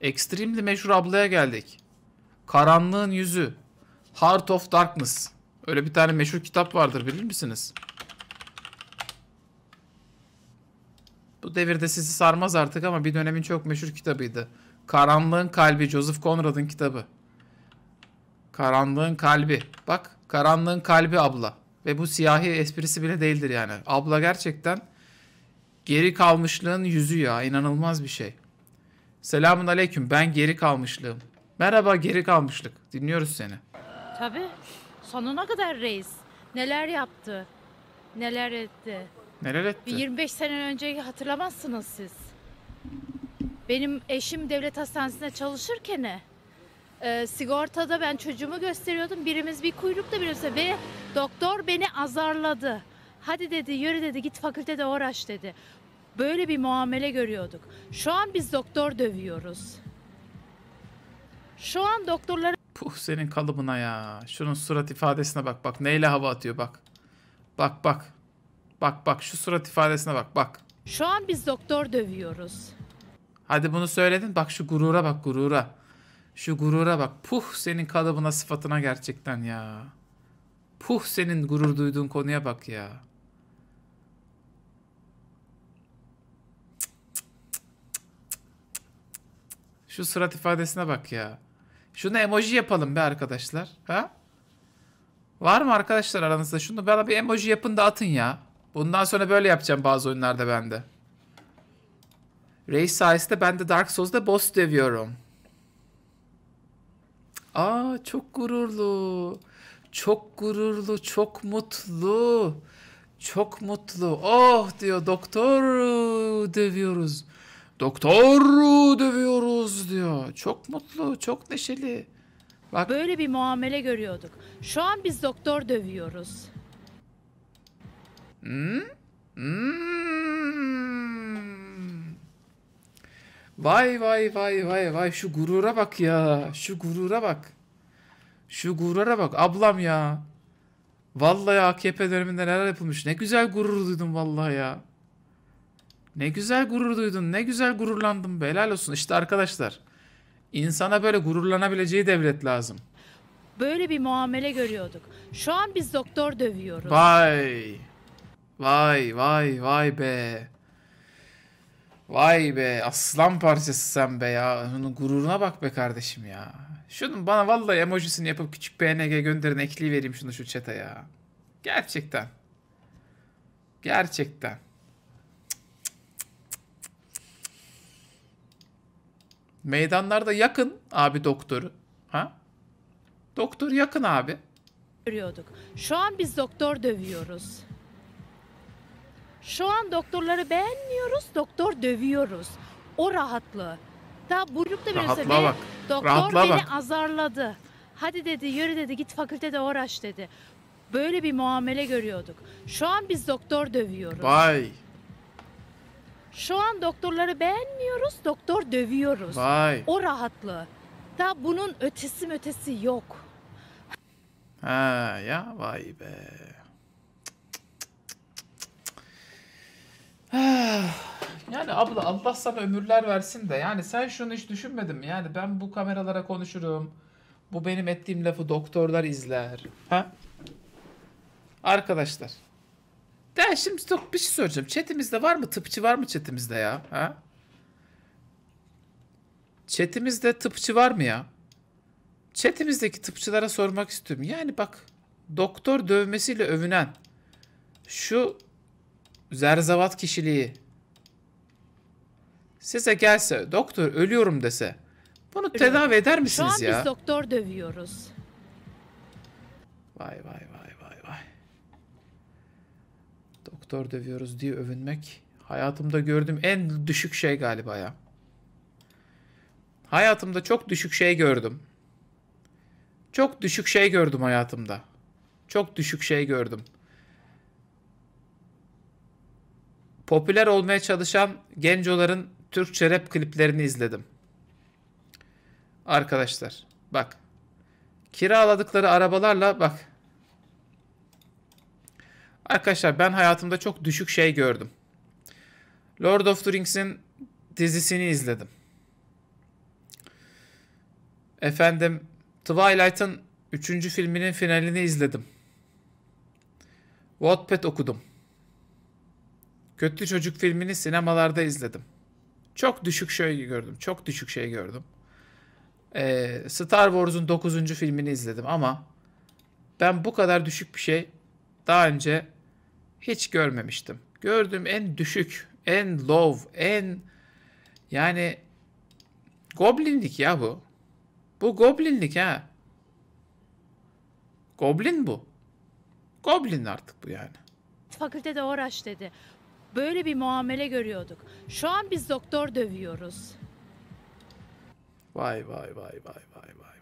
Extremely meşhur ablaya geldik. Karanlığın Yüzü. Heart of Darkness. Öyle bir tane meşhur kitap vardır bilir misiniz? Bu devirde sizi sarmaz artık ama bir dönemin çok meşhur kitabıydı. Karanlığın Kalbi Joseph Conrad'ın kitabı. Karanlığın Kalbi. Bak Karanlığın Kalbi abla. Ve bu siyahi esprisi bile değildir yani. Abla gerçekten geri kalmışlığın yüzü ya. inanılmaz bir şey. Selamun aleyküm. Ben geri kalmışlığım. Merhaba geri kalmışlık. Dinliyoruz seni. Tabii. Sonuna kadar reis. Neler yaptı. Neler etti. Neler Bir etti? 25 sene önce hatırlamazsınız siz. Benim eşim devlet hastanesinde çalışırken e, sigortada ben çocuğumu gösteriyordum. Birimiz bir kuyrukta birimiz ve doktor beni azarladı. Hadi dedi yürü dedi git fakültede uğraş dedi. Böyle bir muamele görüyorduk. Şu an biz doktor dövüyoruz. Şu an doktorları Puh senin kalıbına ya. Şunun surat ifadesine bak. Bak neyle hava atıyor bak. Bak bak. Bak bak şu surat ifadesine bak bak. şu an biz doktor dövüyoruz. Hadi bunu söyledin. Bak şu gurura bak gurura. Şu gurura bak. Puh senin kalıbına sıfatına gerçekten ya. Puh senin gurur duyduğun konuya bak ya. Şu surat ifadesine bak ya. Şunu emoji yapalım be arkadaşlar. Ha? Var mı arkadaşlar aranızda? Şunu bana bir emoji yapın da atın ya. Bundan sonra böyle yapacağım bazı oyunlarda ben de. Reis sayesinde ben de Dark Souls'da boss dövüyorum. Aa çok gururlu. Çok gururlu, çok mutlu. Çok mutlu. Oh diyor doktor dövüyoruz. Doktor dövüyoruz diyor. Çok mutlu, çok neşeli. Bak Böyle bir muamele görüyorduk. Şu an biz doktor dövüyoruz. Hmm. Vay vay vay vay vay şu gurura bak ya. Şu gurura bak. Şu gurura bak ablam ya. Vallahi AKP döneminde neler yapılmış. Ne güzel gurur duydum vallahi ya. Ne güzel gurur duydun. Ne güzel gururlandım. be. Helal olsun. İşte arkadaşlar. insana böyle gururlanabileceği devlet lazım. Böyle bir muamele görüyorduk. Şu an biz doktor dövüyoruz. Vay. Vay vay vay be. Vay be aslan parçası sen be ya. Onun gururuna bak be kardeşim ya. Şunun bana vallahi emojisini yapıp küçük PNG gönderin ekliği vereyim şunu şu chat'e ya. Gerçekten. Gerçekten. Meydanlarda yakın abi doktoru. Ha? Doktor yakın abi. görüyorduk. Şu an biz doktor dövüyoruz. Şu an doktorları beğenmiyoruz, doktor dövüyoruz. O rahatlığı. Daha buyrukta birisi Rahatlığa bak. doktor Rahatlığa beni bak. azarladı. Hadi dedi yürü dedi git fakültede uğraş dedi. Böyle bir muamele görüyorduk. Şu an biz doktor dövüyoruz. Vay. Şu an doktorları beğenmiyoruz, doktor dövüyoruz. Vay. O rahatlığı. Daha bunun ötesi ötesi yok. Ha ya vay be. Yani abla Allah sana ömürler versin de yani sen şunu hiç düşünmedin mi? Yani ben bu kameralara konuşurum. Bu benim ettiğim lafı doktorlar izler. Ha? Arkadaşlar. De şimdi çok bir şey soracağım. Chatimizde var mı? Tıpçı var mı chatimizde ya? Ha? Chatimizde tıpçı var mı ya? Chatimizdeki tıpçılara sormak istiyorum. Yani bak doktor dövmesiyle övünen şu zerzavat kişiliği size gelse doktor ölüyorum dese bunu tedavi eder Şu an misiniz ya? biz doktor dövüyoruz. Vay vay vay. Doktor dövüyoruz diye övünmek hayatımda gördüğüm en düşük şey galiba ya. Hayatımda çok düşük şey gördüm. Çok düşük şey gördüm hayatımda. Çok düşük şey gördüm. Popüler olmaya çalışan gencoların Türkçe rap kliplerini izledim. Arkadaşlar bak kiraladıkları arabalarla bak. Arkadaşlar ben hayatımda çok düşük şey gördüm. Lord of the Rings'in dizisini izledim. Efendim Twilight'ın 3. filminin finalini izledim. Wattpad okudum. Kötü Çocuk filmini sinemalarda izledim. Çok düşük şey gördüm. Çok düşük şey gördüm. Ee, Star Wars'un 9. filmini izledim ama ben bu kadar düşük bir şey daha önce hiç görmemiştim. Gördüğüm en düşük, en low, en yani Goblinlik ya bu. Bu goblinlik ha. Goblin bu. Goblin artık bu yani. fakültede uğraş dedi. Böyle bir muamele görüyorduk. Şu an biz doktor dövüyoruz. Vay vay vay vay vay vay